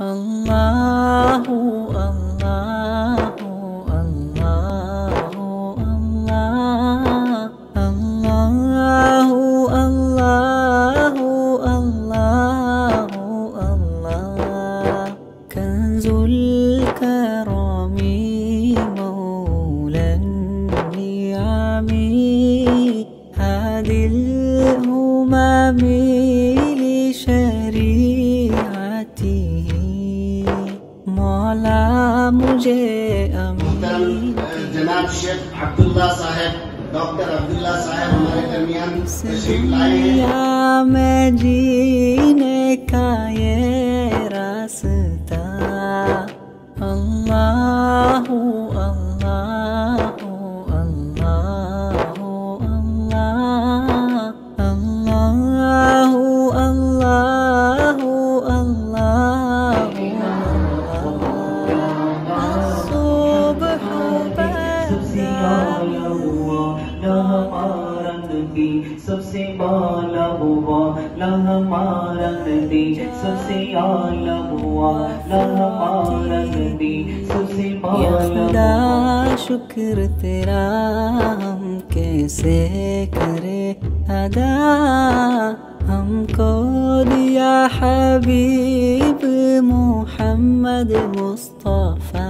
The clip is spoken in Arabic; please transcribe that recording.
الله الله الله الله الله الله الله الله كنز الكرم مولى النعم هذه मौला मुझे जनाब शेख अब्दुल्ला साहब डॉक्टर अब्दुल्ला साहब हमारे दरमियान में जीने का ये रास्ता। अल्लाह हमारा नबी सबसे बाला हुआ ला हमारा नबी सबसे आला हुआ ला हमारा नबी सबसे या बाला खुदा शुक्र तेरा हम कैसे करे अदा हमको दिया हबीब मोहम्मद मुस्तफ़ा